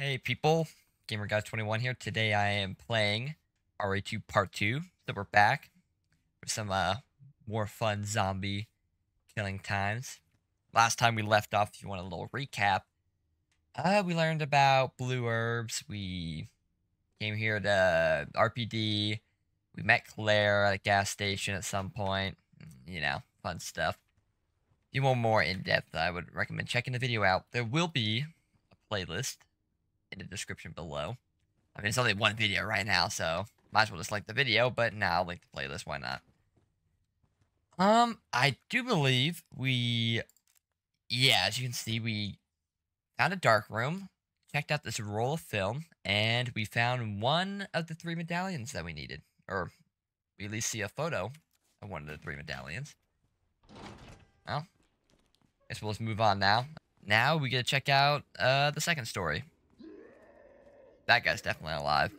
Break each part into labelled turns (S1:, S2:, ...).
S1: Hey people, GamerGuys21 here. Today I am playing RE2 Part 2. So we're back with some uh, more fun zombie killing times. Last time we left off, if you want a little recap, uh, we learned about blue herbs. We came here to RPD. We met Claire at a gas station at some point. You know, fun stuff. If you want more in depth, I would recommend checking the video out. There will be a playlist in the description below. I mean, it's only one video right now, so might as well just link the video, but now I'll link the playlist, why not? Um, I do believe we, yeah, as you can see, we found a dark room, checked out this roll of film, and we found one of the three medallions that we needed. Or, we at least see a photo of one of the three medallions. Well, guess we'll just move on now. Now we get to check out uh, the second story. That guy's definitely alive.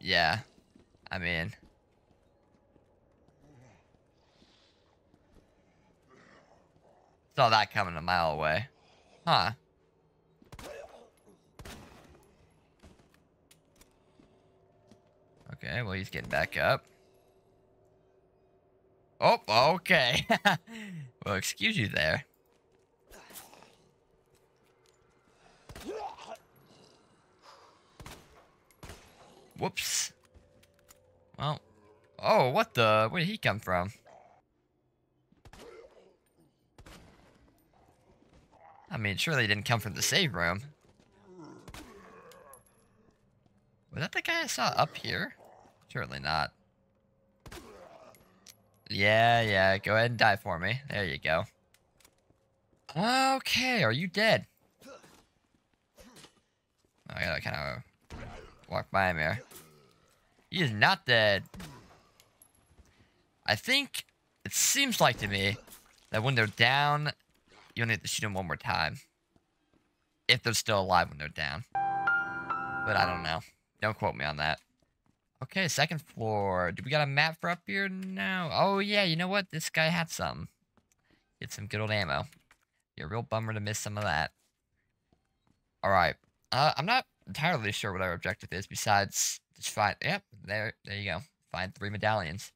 S1: Yeah. I mean... Saw that coming a mile away. Huh. Okay, well, he's getting back up. Oh, okay. well, excuse you there. Whoops. Well. Oh, what the? Where did he come from? I mean, surely he didn't come from the save room. Was that the guy I saw up here? Surely not. Yeah, yeah, go ahead and die for me. There you go. Okay, are you dead? I gotta kind of walk by him here. He is not dead. I think it seems like to me that when they're down, you only have to shoot them one more time. If they're still alive when they're down. But I don't know. Don't quote me on that. Okay, second floor. Do we got a map for up here No. Oh, yeah, you know what? This guy had some. Get some good old ammo. Be a real bummer to miss some of that. Alright. Uh, I'm not entirely sure what our objective is besides just find... Yep, there, there you go. Find three medallions.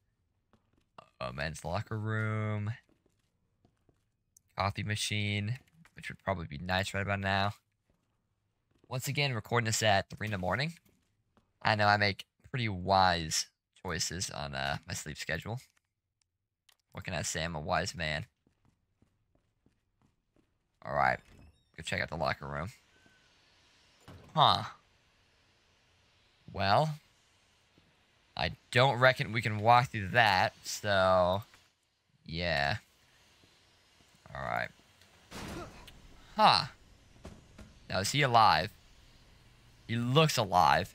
S1: A men's locker room. Coffee machine, which would probably be nice right about now. Once again, recording this at 3 in the morning. I know I make pretty wise choices on uh, my sleep schedule. What can I say? I'm a wise man. Alright. Go check out the locker room. Huh. Well. I don't reckon we can walk through that, so... Yeah. Alright. Huh. Now, is he alive? He looks alive.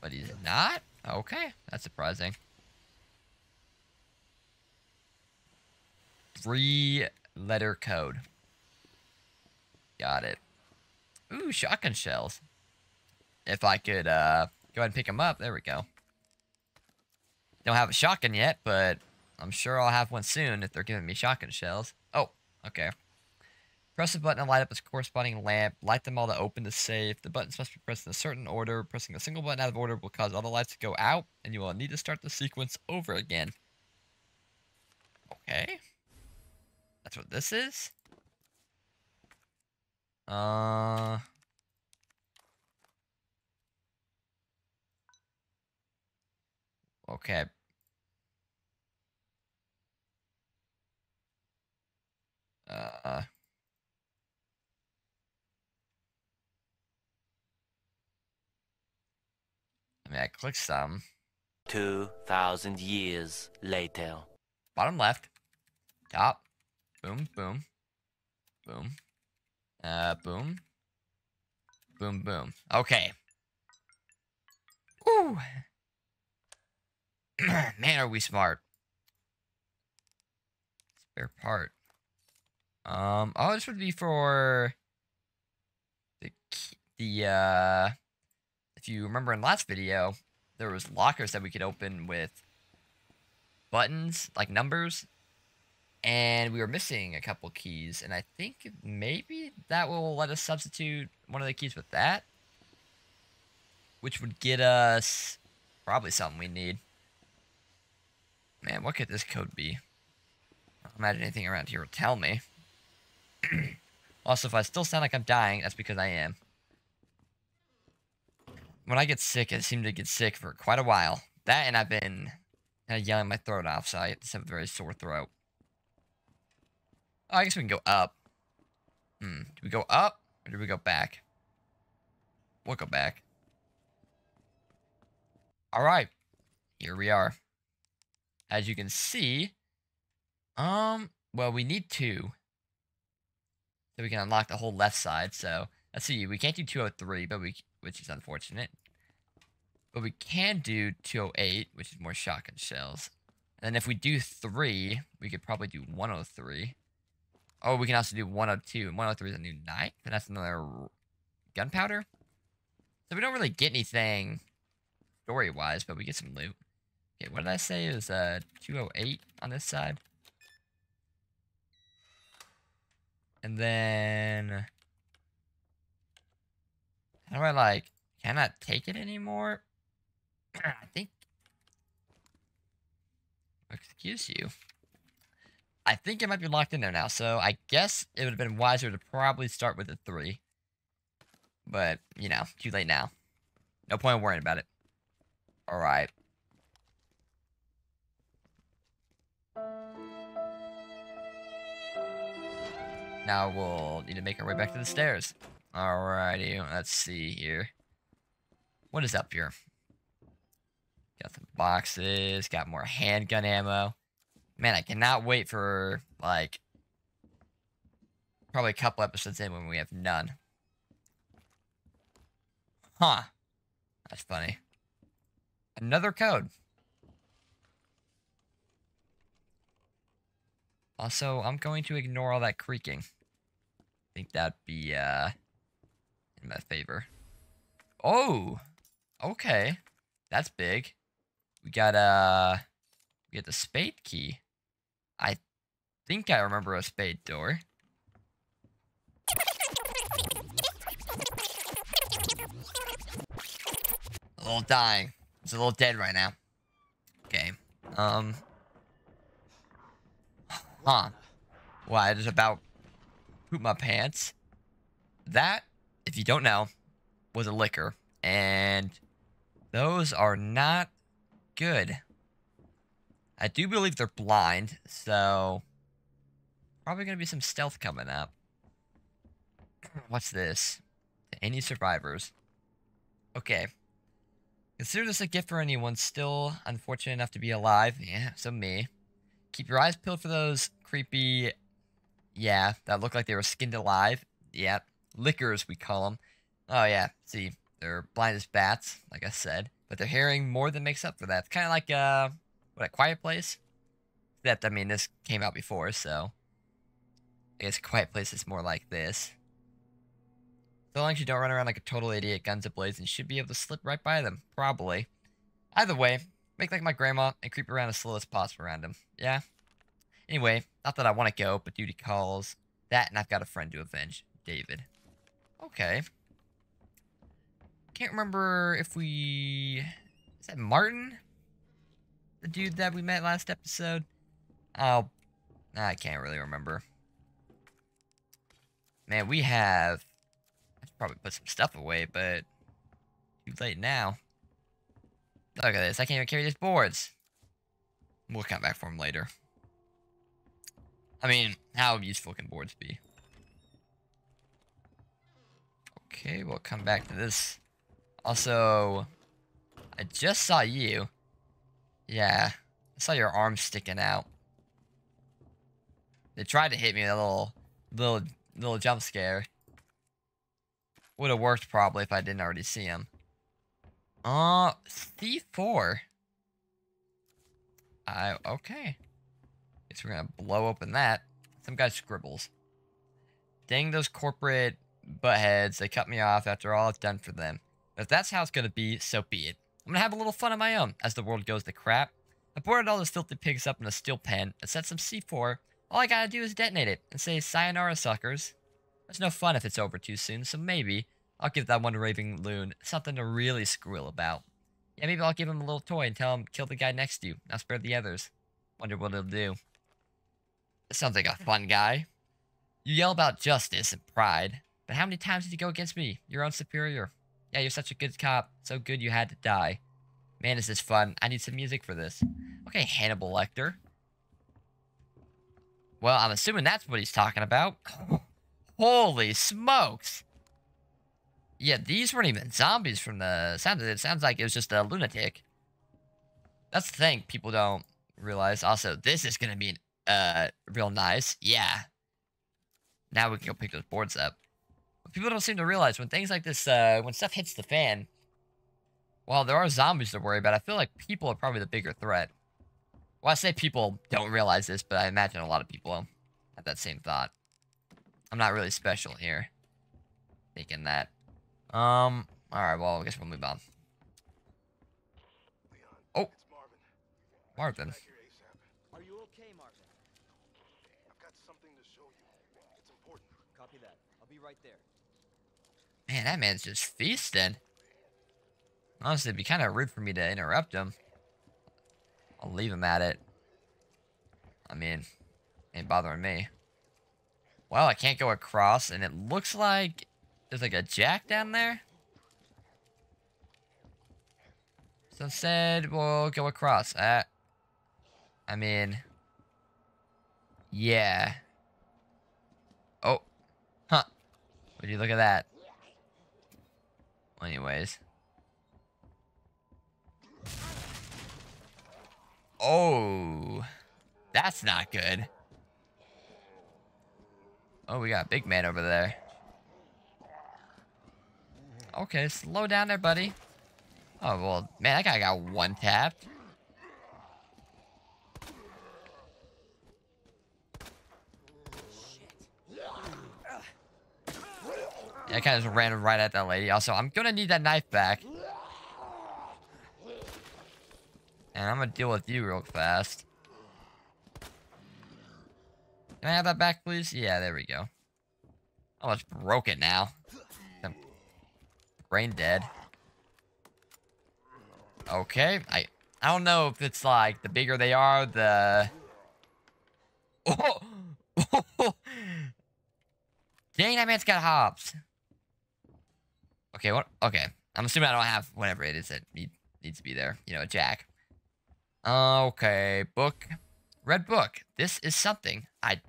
S1: But he's not? Okay, that's surprising. Three letter code. Got it. Ooh, shotgun shells. If I could uh, go ahead and pick them up. There we go. Don't have a shotgun yet, but I'm sure I'll have one soon if they're giving me shotgun shells. Oh, okay. Press the button to light up its corresponding lamp. Light them all to open the safe. The buttons must be pressed in a certain order. Pressing a single button out of order will cause all the lights to go out, and you will need to start the sequence over again. Okay. That's what this is? Uh... Okay. Uh... I mean, I clicked some.
S2: 2,000 years later.
S1: Bottom left. Top. Boom, boom. Boom. Uh, boom. Boom, boom. Okay. Woo! Man, are we smart. Spare part. Um, oh, this would be for the, the, uh, if you remember in last video, there was lockers that we could open with buttons, like numbers. And we were missing a couple keys, and I think maybe that will let us substitute one of the keys with that. Which would get us probably something we need. Man, what could this code be? I don't imagine anything around here will tell me. also, if I still sound like I'm dying, that's because I am. When I get sick, I seem to get sick for quite a while. That and I've been kind of yelling my throat off, so I just have a very sore throat. Oh, I guess we can go up. Hmm. Do we go up or do we go back? We'll go back. Alright. Here we are. As you can see, um, well, we need two. So we can unlock the whole left side. So let's see. We can't do 203, but we, which is unfortunate. But we can do 208, which is more shotgun shells. And then if we do three, we could probably do 103. Oh, we can also do 102. 103 is a new knife, and that's another gunpowder. So we don't really get anything story-wise, but we get some loot. Okay, what did I say? It was uh, 208 on this side. And then... How do I, like, cannot take it anymore? I think... Excuse you. I think it might be locked in there now, so I guess it would have been wiser to probably start with a 3. But, you know, too late now. No point in worrying about it. Alright. Now we'll need to make our way back to the stairs. Alrighty, let's see here. What is up here? Got some boxes, got more handgun ammo. Man, I cannot wait for, like, probably a couple episodes in when we have none. Huh. That's funny. Another code. Also, I'm going to ignore all that creaking I think that'd be uh, in my favor. Oh, okay. That's big. We got uh, we get the spade key. I think I remember a spade door. A little dying. It's a little dead right now. Okay. Um. Huh. Well, I just about poop my pants. That, if you don't know, was a licker. And those are not good. I do believe they're blind, so probably to be some stealth coming up. What's this? Any survivors? Okay. Consider this a gift for anyone still unfortunate enough to be alive. Yeah, so me. Keep your eyes peeled for those creepy yeah, that look like they were skinned alive. Yep. Lickers, we call them. Oh, yeah. See, they're blind as bats, like I said. But their hearing more than makes up for that. It's kind of like, uh, what, a quiet place? Except, I mean, this came out before, so... I guess quiet place is more like this. So long as you don't run around like a total idiot, guns ablaze, and should be able to slip right by them. Probably. Either way, make like my grandma and creep around as slow as possible around them. Yeah? Anyway, not that I want to go, but duty calls. That, and I've got a friend to avenge. David. Okay. Can't remember if we... Is that Martin? The dude that we met last episode? Oh, I can't really remember. Man, we have... I should probably put some stuff away, but... Too late now. Look at this. I can't even carry these boards. We'll come back for them later. I mean, how useful can boards be? Okay, we'll come back to this. Also, I just saw you. Yeah, I saw your arm sticking out. They tried to hit me with a little, little, little jump scare. Would have worked probably if I didn't already see him. Uh, C4. I, okay. Guess we're gonna blow open that. Some guy scribbles. Dang those corporate buttheads. They cut me off after all I've done for them. If that's how it's gonna be, so be it. I'm gonna have a little fun of my own as the world goes to crap. I boarded all those filthy pigs up in a steel pen and set some C4 all I gotta do is detonate it and say sayonara suckers. It's no fun if it's over too soon, so maybe I'll give that one raving loon something to really squeal about. Yeah, maybe I'll give him a little toy and tell him kill the guy next to you. Now spare the others. Wonder what he'll do. Sounds like a fun guy. You yell about justice and pride, but how many times did you go against me, your own superior? Yeah, you're such a good cop. So good you had to die. Man, this is this fun. I need some music for this. Okay, Hannibal Lecter. Well, I'm assuming that's what he's talking about. Holy smokes! Yeah, these weren't even zombies from the sound of it. It sounds like it was just a lunatic. That's the thing people don't realize. Also, this is going to be uh, real nice. Yeah. Now we can go pick those boards up. But people don't seem to realize when things like this, uh, when stuff hits the fan, while there are zombies to worry about, I feel like people are probably the bigger threat. Well, I say people don't realize this, but I imagine a lot of people have that same thought. I'm not really special here. Thinking that. Um, alright, well, I guess we'll move on. Oh. Marvin.
S3: Are you okay, Marvin?
S4: I've got something to show you. It's important.
S3: Copy that. I'll be right there.
S1: Man, that man's just feasting. Honestly, it'd be kind of rude for me to interrupt him. I'll leave him at it. I mean, ain't bothering me. Well, I can't go across, and it looks like there's like a jack down there. So instead, we'll go across. Uh, I mean, yeah. Oh, huh. Would you look at that? Anyways. Oh, that's not good. Oh, we got big man over there. Okay, slow down there, buddy. Oh, well, man, that guy got one tapped. I kind of just ran right at that lady. Also, I'm gonna need that knife back. And I'm gonna deal with you real fast. Can I have that back, please? Yeah, there we go. Oh, it's broken now. I'm brain dead. Okay, I I don't know if it's like the bigger they are, the oh, dang that man's got hops. Okay, what? Okay, I'm assuming I don't have whatever it is that need, needs to be there. You know, a jack. Okay, book. Red book. This is something I.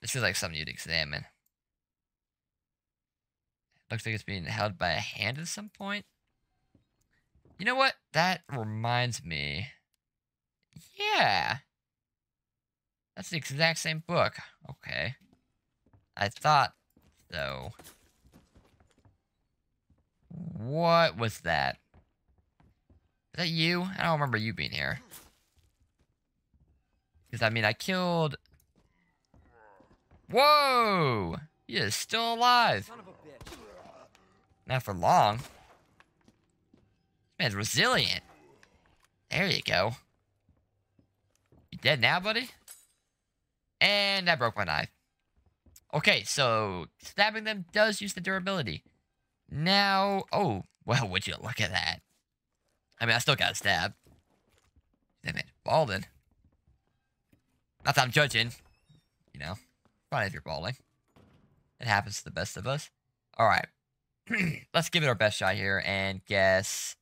S1: This is like something you'd examine. Looks like it's being held by a hand at some point. You know what? That reminds me. Yeah. That's the exact same book. Okay. I thought so. What was that? Is that you? I don't remember you being here. Because, I mean, I killed... Whoa! He is still alive.
S3: Son of a bitch.
S1: Not for long. This man's resilient. There you go. You dead now, buddy? And I broke my knife. Okay, so stabbing them does use the durability. Now, oh, well, would you look at that? I mean, I still got a stab. Damn it, balding. Not that I'm judging. You know, fine if you're balding. It happens to the best of us. All right, let's give it our best shot here and guess.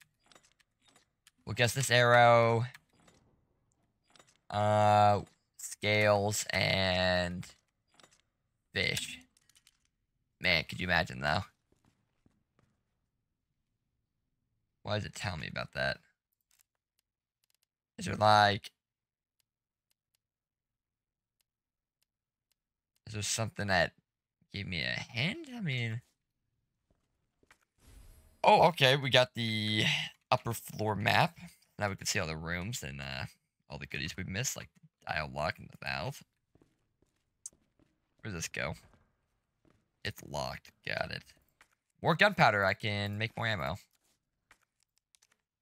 S1: We'll guess this arrow. Uh, scales and fish. Man, could you imagine though? Why does it tell me about that? Is there like... Is there something that gave me a hint? I mean... Oh, okay, we got the upper floor map. Now we can see all the rooms and uh, all the goodies we missed, like the dial lock and the valve. Where does this go? It's locked. Got it. More gunpowder. I can make more ammo.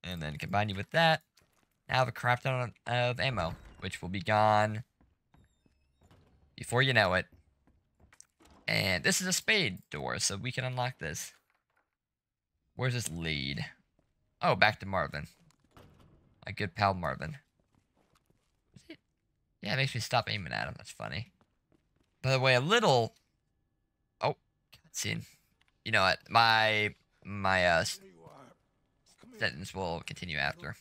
S1: And then combine you with that, now I have a crap ton of ammo, which will be gone before you know it. And this is a spade door, so we can unlock this. Where's this lead? Oh, back to Marvin. My good pal Marvin. Yeah, it makes me stop aiming at him. That's funny. By the way, a little. Oh, cutscene. You know what? My my uh
S4: There you are. Come here.
S1: Sentence will continue after.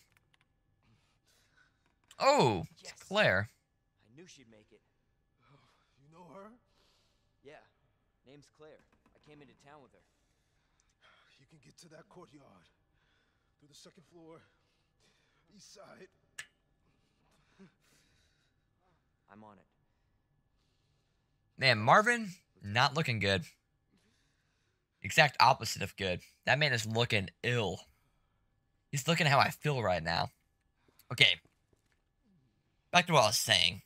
S1: Oh, it's
S3: Yes.
S1: Claire.
S3: I knew she'd make it.
S4: Oh, You know her?
S3: Yeah. Name's Claire. I came into town with her.
S4: You can get to that courtyard. Through the second floor. East side.
S3: I'm on it.
S1: Man, Marvin, not looking good. Exact opposite of good. That man is looking ill. He's looking how I feel right now. Okay. Back to what I was saying.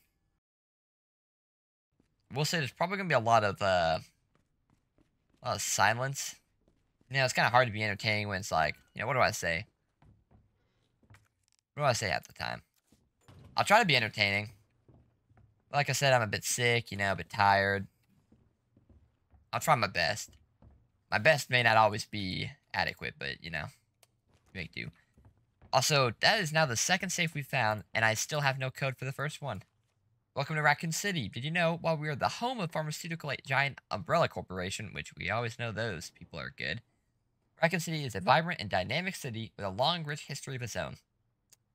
S1: We'll say there's probably gonna be a lot of uh a lot of silence. You know, it's kinda hard to be entertaining when it's like, you know, what do I say? What do I say half the time? I'll try to be entertaining. Like I said, I'm a bit sick, you know, a bit tired. I'll try my best. My best may not always be adequate, but you know, make do. Also, that is now the second safe we found, and I still have no code for the first one. Welcome to Raccoon City. Did you know while we are the home of pharmaceutical giant Umbrella Corporation, which we always know those people are good, Raccoon City is a vibrant and dynamic city with a long, rich history of its own.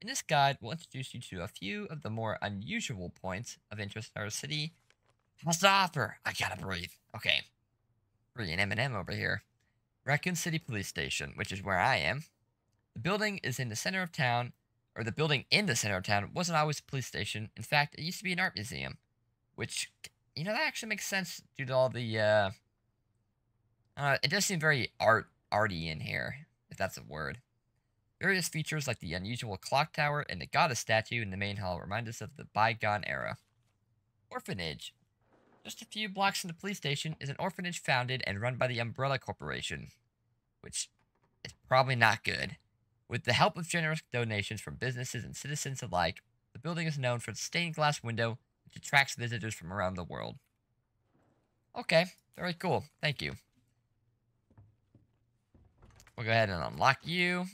S1: In this guide, we'll introduce you to a few of the more unusual points of interest in our city. Has to offer. I gotta breathe. Okay. Really an M&M over here. Raccoon City Police Station, which is where I am. The building is in the center of town, or the building in the center of town wasn't always a police station. In fact, it used to be an art museum, which, you know, that actually makes sense due to all the, uh, uh it does seem very art arty in here, if that's a word. Various features like the unusual clock tower and the goddess statue in the main hall remind us of the bygone era. Orphanage. Just a few blocks from the police station is an orphanage founded and run by the Umbrella Corporation, which is probably not good. With the help of generous donations from businesses and citizens alike, the building is known for its stained glass window, which attracts visitors from around the world. Okay, very cool. Thank you. We'll go ahead and unlock you.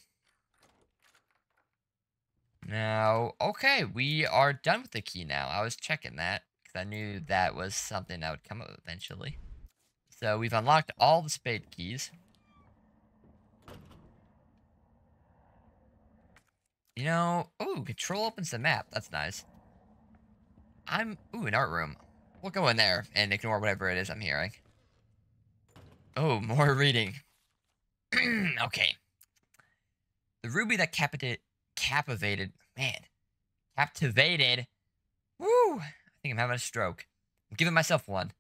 S1: Now, okay, we are done with the key now. I was checking that because I knew that was something that would come up eventually. So we've unlocked all the spade keys. You know, ooh, control opens the map. That's nice. I'm, ooh, an art room. We'll go in there and ignore whatever it is I'm hearing. Oh, more reading. okay. The ruby that capita- captivated, man, captivated. Woo! I think I'm having a stroke. I'm giving myself one.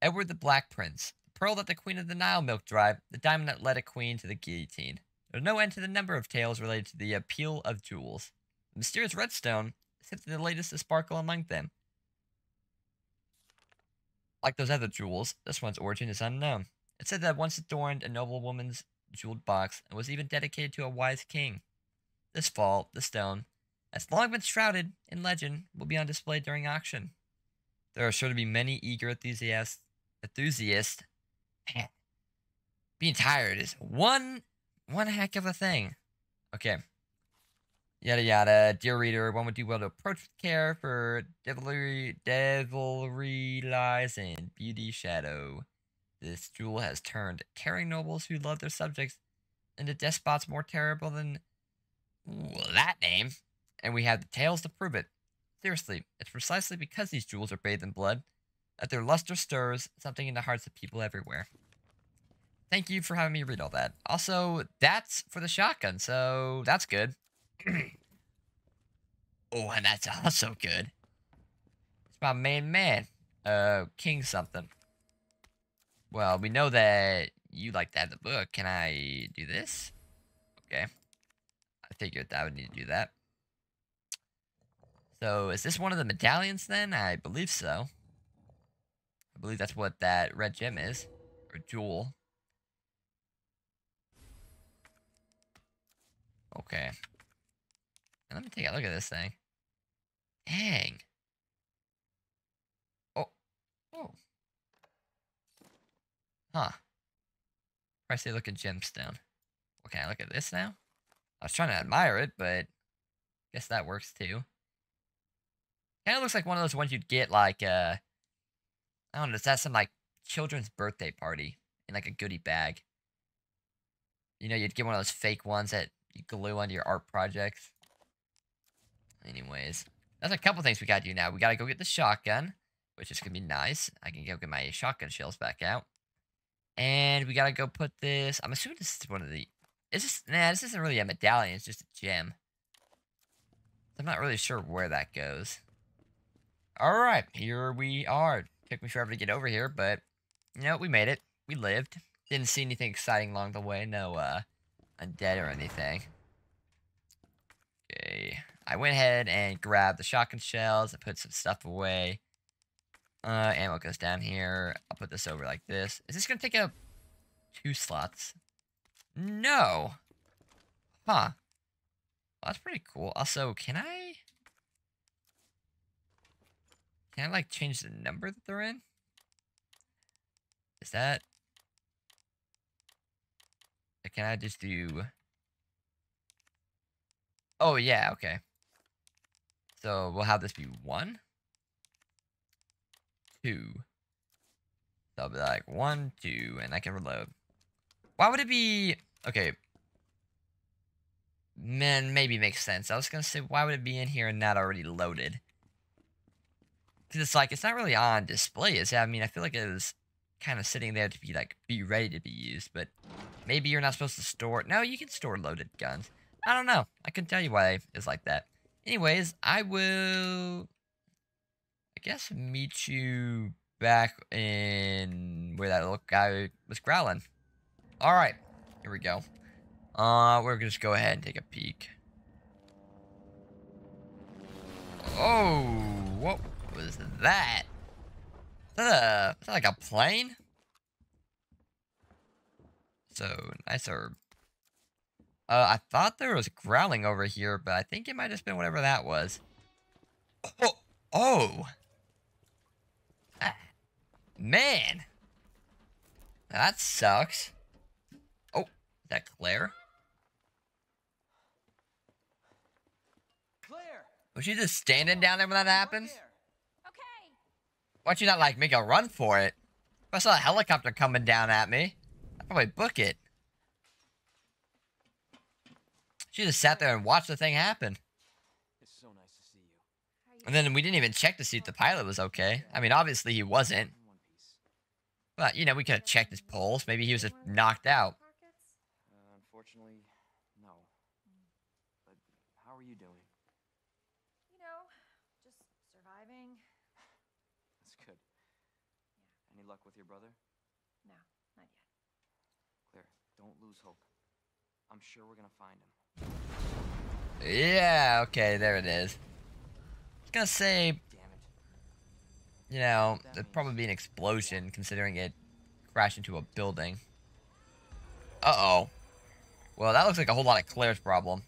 S1: Edward the Black Prince, the pearl that the Queen of the Nile milked dry, the diamond that led a queen to the guillotine. There's no end to the number of tales related to the appeal of jewels. The mysterious redstone is simply the latest to sparkle among them. Like those other jewels, this one's origin is unknown. It said that once adorned a noble woman's jeweled box and was even dedicated to a wise king. This fall, the stone, has long been shrouded in legend, will be on display during auction. There are sure to be many eager enthusiasts. Enthusiasts. Man, being tired is one one heck of a thing. Okay. Yada yada. Dear reader, one would do well to approach with care, for devilry, devilry lies in beauty shadow. This jewel has turned caring nobles who love their subjects into despots more terrible than well, that name. And we have the tales to prove it. Seriously, it's precisely because these jewels are bathed in blood that their luster stirs something in the hearts of people everywhere. Thank you for having me read all that. Also, that's for the shotgun, so that's good. oh, and that's also good. It's my main man, uh, King something. Well, we know that you like to have the book. Can I do this? Okay. I figured that I would need to do that. So, is this one of the medallions then? I believe so. I believe that's what that red gem is. Or jewel. Okay. Let me take a look at this thing. Dang. Oh, Oh. Huh. Pricey looking gemstone. Well, can I look at this now? I was trying to admire it, but guess that works too. Kind of looks like one of those ones you'd get like uh I don't know, is that some like children's birthday party in like a goodie bag? You know, you'd get one of those fake ones that glue onto your art projects. Anyways, that's a couple things we gotta do now. We gotta go get the shotgun, which is gonna be nice. I can go get my shotgun shells back out. And we gotta go put this. I'm assuming this is one of the. Is this? Nah, this isn't really a medallion. It's just a gem. I'm not really sure where that goes. All right, here we are. Took me forever to get over here, but you know we made it. We lived. Didn't see anything exciting along the way. No uh, undead or anything. Okay, I went ahead and grabbed the shotgun shells. I put some stuff away. Uh, ammo goes down here. I'll put this over like this. Is this gonna take up two slots? No. Huh. Well, that's pretty cool. Also, can I... Can I, like, change the number that they're in? Is that... Can I just do... Oh, yeah, okay. So, we'll have this be one. Two. So, I'll be like, one, two, and I can reload. Why would it be... Okay, Man, maybe makes sense. I was gonna say, why would it be in here and not already loaded? Because it's like, it's not really on display, is it? I mean, I feel like it was kind of sitting there to be, like, be ready to be used, but maybe you're not supposed to store... No, you can store loaded guns. I don't know. I couldn't tell you why it's like that. Anyways, I will... I guess meet you back in where that little guy was growling. Alright, here we go. Uh, we're gonna just go ahead and take a peek. Oh, what was that? Is that a, is that like a plane? So, nice herb. Uh, I thought there was growling over here, but I think it might have just been whatever that was. Oh, oh. Ah, man. That sucks. Oh, is that Claire?
S3: Claire!
S1: Was she just standing down there when that happened?
S5: Okay.
S1: Why'd you not like make a run for it? If I saw a helicopter coming down at me, I'd probably book it. She just sat there and watched the thing happen.
S3: It's so nice to see you.
S1: And then we didn't even check to see if the pilot was okay. I mean, obviously he wasn't.
S3: In one piece.
S1: But, you know, we could have checked his pulse. Maybe he was just knocked out.
S5: Pockets?
S3: Uh, unfortunately, no. But how are you doing?
S5: You know, just surviving.
S3: That's good. Any luck with your brother?
S5: No, not yet.
S3: Claire, don't lose hope. I'm sure we're gonna find him.
S1: Yeah, okay, there it is. I was gonna say,
S3: Damn it.
S1: you know, there'd probably be an explosion considering it crashed into a building. Uh-oh. Well, that looks like a whole lot of Claire's problem.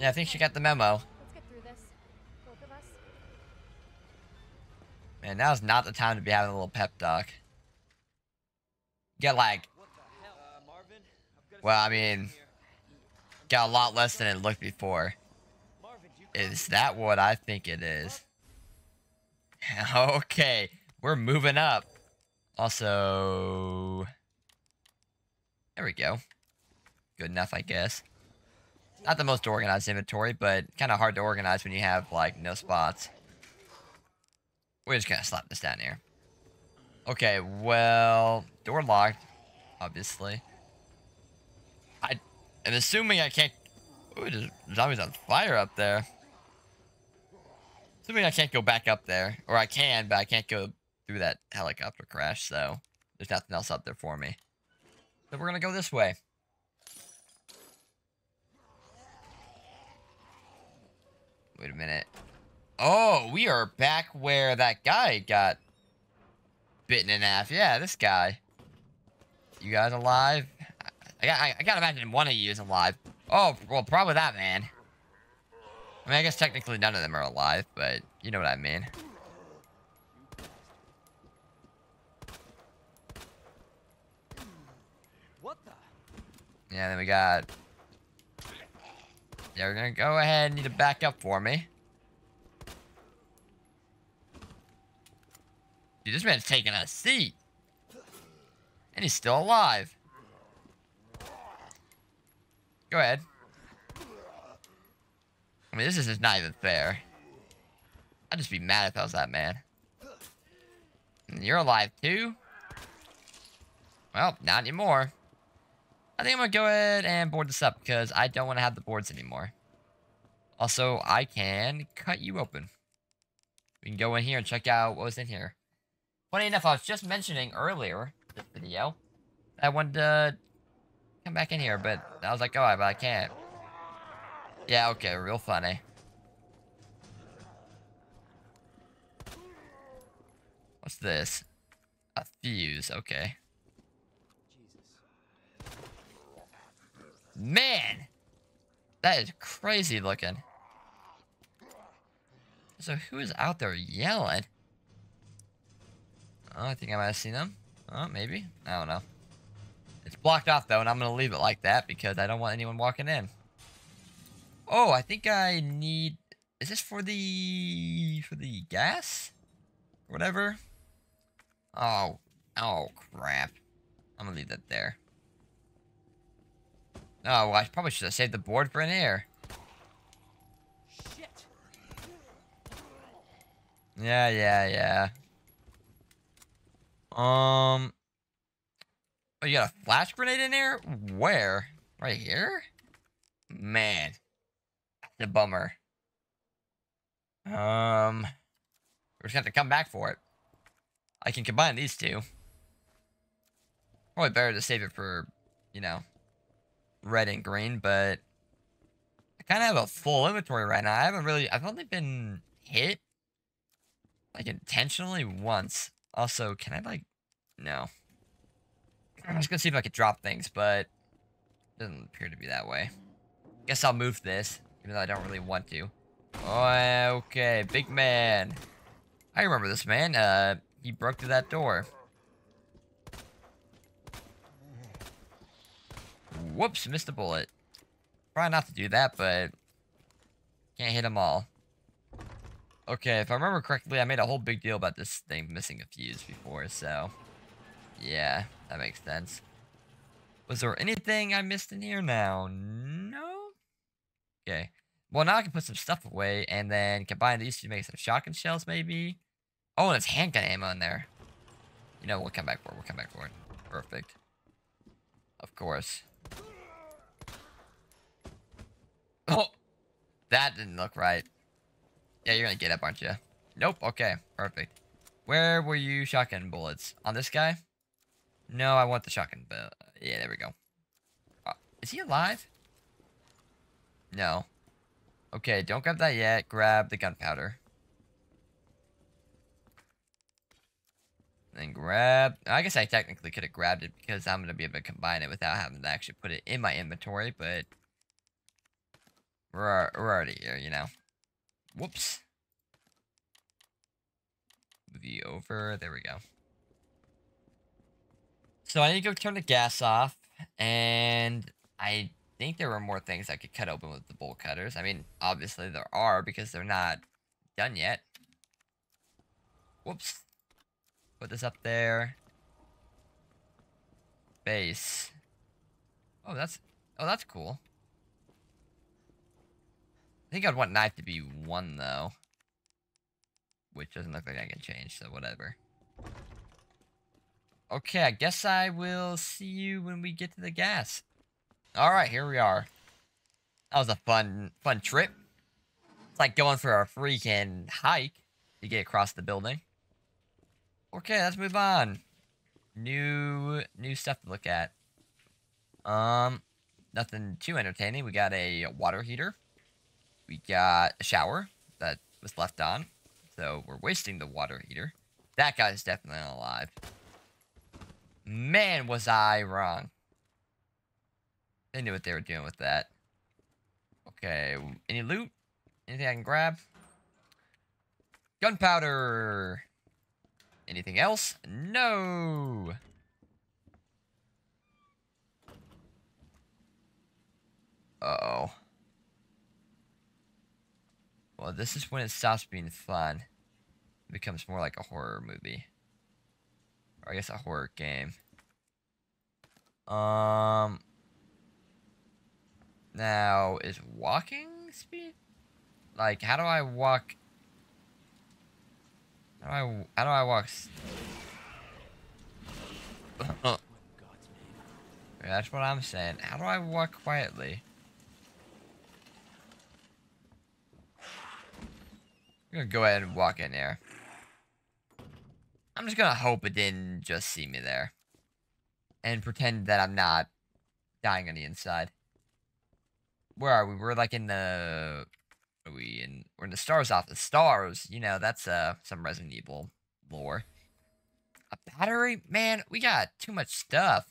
S1: Yeah, I think she got the memo.
S5: Let's get through this. Both of us.
S1: Man, now's not the time to be having a little pep talk. Get like,
S3: What the hell? Uh, Marvin? I've got
S1: well, I mean, got a lot less than it looked before. Is that what I think it is? okay, we're moving up. Also, there we go. Good enough, I guess. Not the most organized inventory, but kind of hard to organize when you have, like, no spots. We're just gonna slap this down here. Okay, well, door locked, obviously. I am assuming I can't. Ooh, there's zombies on fire up there. Assuming I can't go back up there, or I can, but I can't go through that helicopter crash. So there's nothing else up there for me. So we're gonna go this way. Wait a minute. Oh, we are back where that guy got bitten in half. Yeah, this guy. You guys alive? I- I I gotta imagine one of you is alive. Oh, well, probably that man. I mean, I guess technically none of them are alive, but you know what I mean.
S3: What the?
S1: Yeah, then we got. We're gonna go ahead and need to back up for me. Dude, this man's taking a seat. And he's still alive. Go ahead. I mean, this is just not even fair. I'd just be mad if I was that man. And you're alive too? Well, not anymore. I think I'm gonna go ahead and board this up because I don't want to have the boards anymore. Also, I can cut you open. We can go in here and check out what was in here. Funny enough, I was just mentioning earlier this video that I wanted to come back in here, but I was like, oh, but I can't. Yeah, okay, real funny. What's this? A fuse, okay. Man! That is crazy looking. So who is out there yelling? Oh, I think I might have seen them. Oh, maybe. I don't know. It's blocked off though, and I'm gonna leave it like that because I don't want anyone walking in. Oh, I think I need. Is this for the for the gas? Whatever. Oh, oh crap! I'm gonna leave that there. Oh, well, I probably should have saved the board for an air.
S3: Shit.
S1: Yeah, yeah, yeah. Um. Oh, you got a flash grenade in here? Where? Right here? Man. That's a bummer. Um. We're just gonna have to come back for it. I can combine these two. Probably better to save it for, you know, red and green, but I kind of have a full inventory right now. I haven't really, I've only been hit like intentionally once. Also, can I like, no. I'm just gonna see if I could drop things, but doesn't appear to be that way. Guess I'll move this, even though I don't really want to. Oh, okay, big man. I remember this man. Uh, he broke through that door. Whoops, missed a bullet. Try not to do that, but can't hit them all. Okay, if I remember correctly, I made a whole big deal about this thing missing a fuse before, so yeah, that makes sense. Was there anything I missed in here now? No? Okay. Well, now I can put some stuff away and then combine these to make some shotgun shells, maybe. Oh, and it's handgun ammo in there. You know, we'll come back for it. We'll come back for it. Perfect. Of course. Oh! That didn't look right. Yeah, you're gonna get up, aren't you? Nope. Okay. Perfect. Where were you shotgun bullets? On this guy? No, I want the shotgun. But yeah, there we go. Uh, is he alive? No. Okay, don't grab that yet. Grab the gunpowder. Then grab... I guess I technically could have grabbed it because I'm going to be able to combine it without having to actually put it in my inventory, but... We're, already here, you know. Whoops. You over. There we go. So I need to go turn the gas off, and I think there were more things I could cut open with the bolt cutters. I mean, obviously there are because they're not done yet. Whoops. Put this up there. Base. Oh, that's oh, that's cool. I think I'd want knife to be one though. Which doesn't look like I can change, so whatever. Okay, I guess I will see you when we get to the gas. Alright, here we are. That was a fun, fun trip. It's like going for a freaking hike to get across the building. Okay, let's move on. New, new stuff to look at. Um, nothing too entertaining. We got a water heater. We got a shower that was left on. So we're wasting the water heater. That guy's definitely alive. Man, was I wrong. They knew what they were doing with that. Okay, any loot? Anything I can grab? Gunpowder! Anything else? No! Uh-oh. Well, this is when it stops being fun. It becomes more like a horror movie. Or I guess a horror game. Um. Now, is walking speed? Like, how do I walk? How do I, how do I walk? That's what I'm saying. How do I walk quietly? I'm gonna go ahead and walk in there. I'm just gonna hope it didn't just see me there. And pretend that I'm not dying on the inside. Where are we? We're like in the are we in we're in the stars off the stars, you know, that's uh some Resident Evil lore. A battery? Man, we got too much stuff.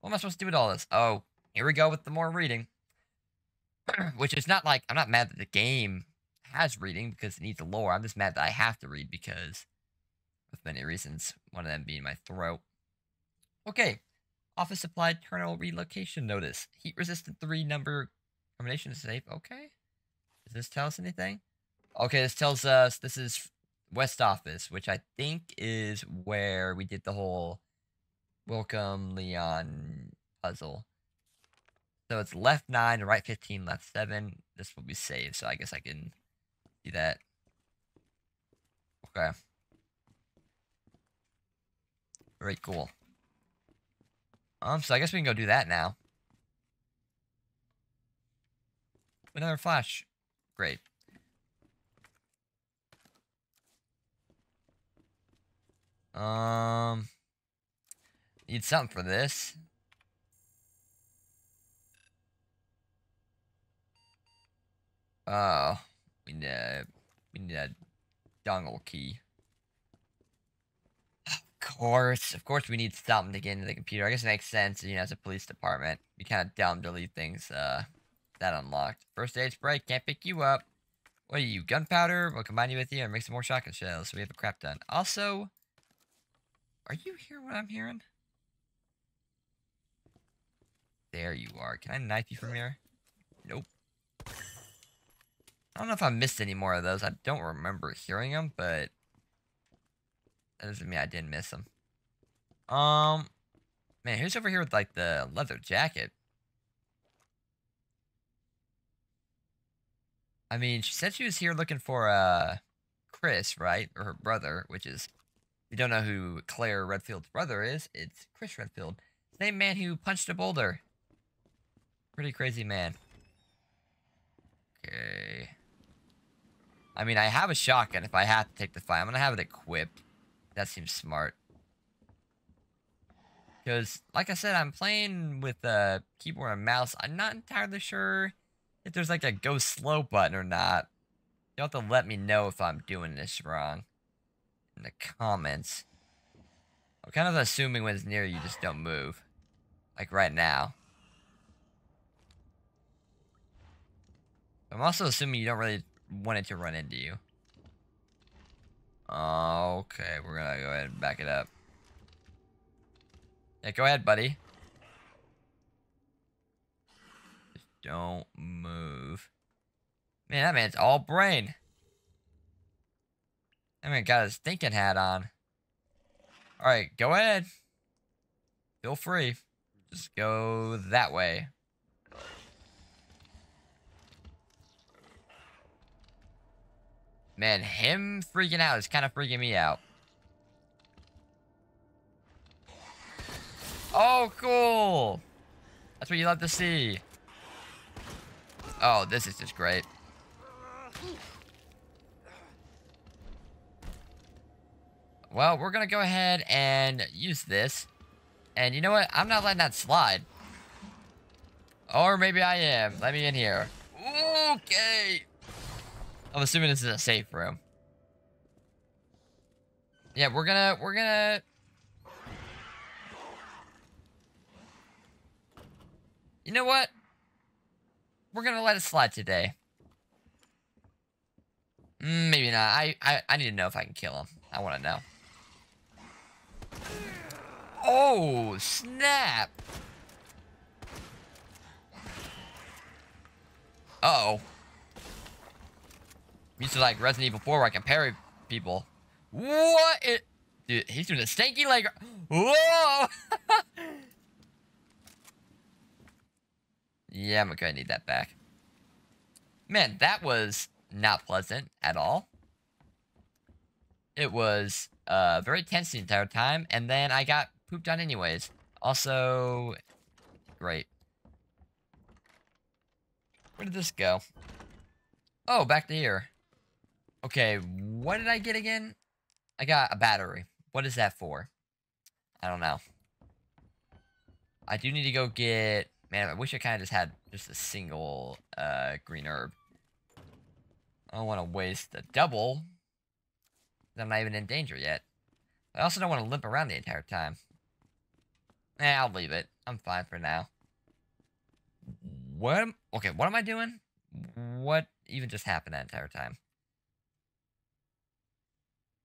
S1: What am I supposed to do with all this? Oh, here we go with the more reading. Which is not like I'm not mad that the game has reading because it needs a lore. I'm just mad that I have to read because of many reasons. One of them being my throat. Okay. Office supply kernel relocation notice. Heat resistant three number combination is safe. Okay. Does this tell us anything? Okay, this tells us this is West Office, which I think is where we did the whole Welcome Leon puzzle. So it's left 9, right 15, left 7. This will be saved, so I guess I can do that. Okay. Very cool. Um, so I guess we can go do that now. Another flash. Great. Um, need something for this. Oh, we need a dongle key. Of course, of course, we need something to get into the computer. I guess it makes sense, you know, as a police department. Be kind of dumb to leave things uh that unlocked. First aid spray can't pick you up. What are you, gunpowder? We'll combine you with you and make some more shotgun shells. So we have a crap ton. Also, are you hearing what I'm hearing? There you are. Can I knife you from here? Nope. I don't know if I missed any more of those. I don't remember hearing them, but that doesn't mean I didn't miss them. Um, man, who's over here with like the leather jacket? I mean, she said she was here looking for uh Chris, right, or her brother, which is you don't know who Claire Redfield's brother is. It's Chris Redfield, same man who punched a boulder. Pretty crazy man. Okay. I mean, I have a shotgun if I have to take the fight. I'm gonna have it equipped. That seems smart. Because, like I said, I'm playing with a keyboard and mouse. I'm not entirely sure if there's like a go slow button or not. You'll have to let me know if I'm doing this wrong in the comments. I'm kind of assuming when it's near you, just don't move. Like right now. I'm also assuming you don't really want it to run into you. Okay, we're gonna go ahead and back it up. Yeah, go ahead, buddy. Just don't move. Man, that man's all brain. That man got his thinking hat on. Alright, go ahead. Feel free. Just go that way. Man, him freaking out is kind of freaking me out. Oh, cool. That's what you love to see. Oh, this is just great. Well, we're going to go ahead and use this. And you know what? I'm not letting that slide. Or maybe I am. Let me in here. Okay. I'm assuming this is a safe room. Yeah, we're gonna, we're gonna... You know what? We're gonna let it slide today. Mm, Maybe not. I, I I need to know if I can kill him. I want to know. Oh snap! Uh oh. Used to like Resident Evil 4 where I can parry people. What? It, dude, he's doing a stanky leg. Whoa! yeah, I'm gonna need that back. Man, that was not pleasant at all. It was uh, very tense the entire time, and then I got pooped on anyways. Also, great. Where did this go? Oh, back to here. Okay, what did I get again? I got a battery. What is that for? I don't know. I do need to go get... Man, I wish I kind of just had just a single uh, green herb. I don't want to waste the double. I'm not even in danger yet. I also don't want to limp around the entire time. Eh, I'll leave it. I'm fine for now. What am... Okay, what am I doing? What even just happened that entire time?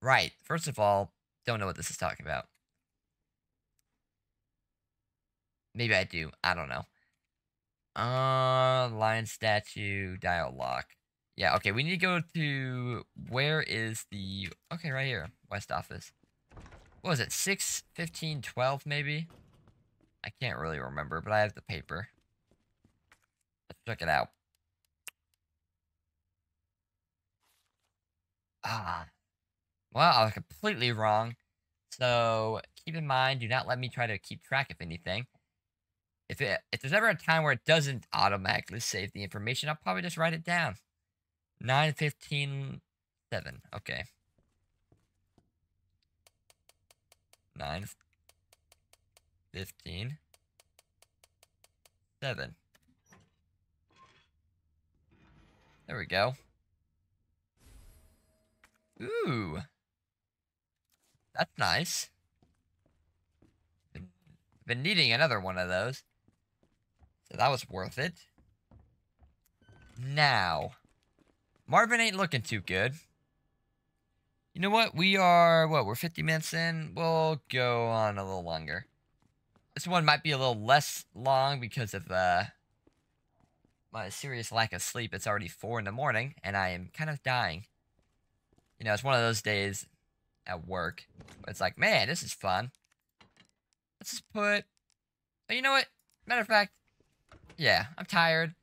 S1: Right. First of all, don't know what this is talking about. Maybe I do. I don't know. Uh, lion statue, dial lock. Yeah, okay, we need to go to... Where is the... Okay, right here. West office. What was it? 6, 15, 12, maybe? I can't really remember, but I have the paper. Let's check it out. Ah. Well, I was completely wrong. So, keep in mind, do not let me try to keep track of anything. If, it, if there's ever a time where it doesn't automatically save the information, I'll probably just write it down. 9, 15, 7. Okay. 9, 15, 7. There we go. Ooh. That's nice. Been, needing another one of those. So that was worth it. Now. Marvin ain't looking too good. You know what? We are, what, we're 50 minutes in? We'll go on a little longer. This one might be a little less long because of uh, my serious lack of sleep. It's already 4 in the morning, and I am kind of dying. You know, it's one of those days at work. It's like, man, this is fun. Let's just put... You know what? Matter of fact, yeah, I'm tired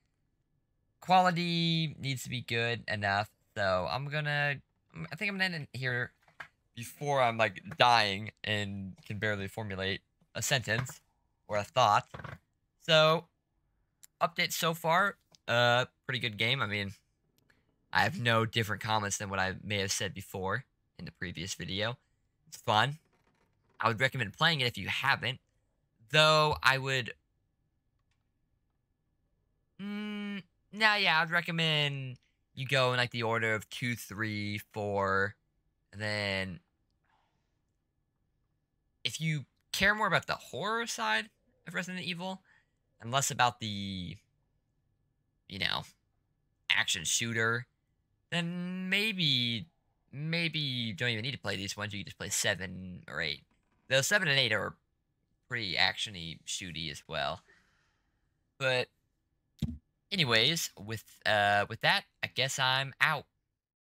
S1: quality needs to be good enough. So I'm gonna, I think I'm gonna end it here before I'm like dying and can barely formulate a sentence or a thought. So, update so far, uh, pretty good game. I mean, I have no different comments than what I may have said before in the previous video. It's fun. I would recommend playing it if you haven't. Though I would. Mm, yeah, I'd recommend you go in like the order of two, three, four, and then if you care more about the horror side of Resident Evil and less about the, you know, action shooter, then maybe, maybe you don't even need to play these ones. You can just play seven or eight. Those seven and eight are pretty actiony, shooty as well. But anyways, with uh with that, I guess I'm out.